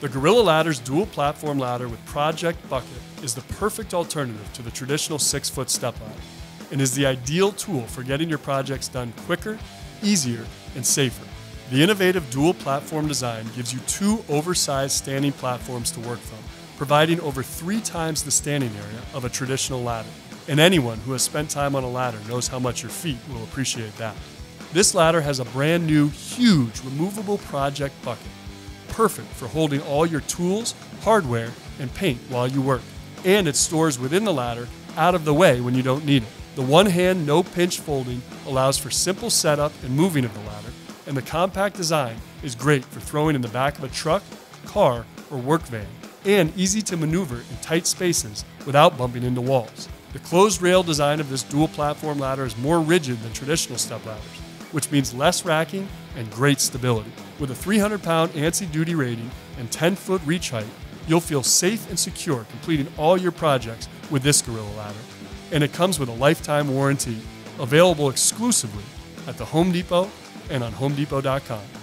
The Gorilla Ladder's dual platform ladder with Project Bucket is the perfect alternative to the traditional six foot step ladder and is the ideal tool for getting your projects done quicker, easier, and safer. The innovative dual platform design gives you two oversized standing platforms to work from, providing over three times the standing area of a traditional ladder. And anyone who has spent time on a ladder knows how much your feet will appreciate that. This ladder has a brand new, huge, removable project bucket, perfect for holding all your tools, hardware, and paint while you work. And it stores within the ladder, out of the way when you don't need it. The one hand, no pinch folding allows for simple setup and moving of the ladder, and the compact design is great for throwing in the back of a truck, car, or work van, and easy to maneuver in tight spaces without bumping into walls. The closed rail design of this dual platform ladder is more rigid than traditional step ladders, which means less racking and great stability. With a 300 pound ANSI duty rating and 10 foot reach height, you'll feel safe and secure completing all your projects with this Gorilla ladder. And it comes with a lifetime warranty, available exclusively at the Home Depot and on HomeDepot.com.